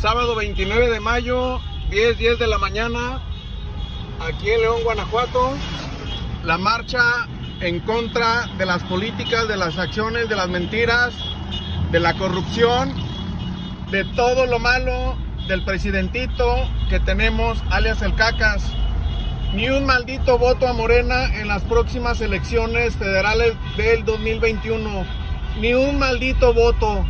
sábado 29 de mayo, 10, 10 de la mañana, aquí en León, Guanajuato, la marcha en contra de las políticas, de las acciones, de las mentiras, de la corrupción, de todo lo malo del presidentito que tenemos, alias el Cacas. Ni un maldito voto a Morena en las próximas elecciones federales del 2021. Ni un maldito voto.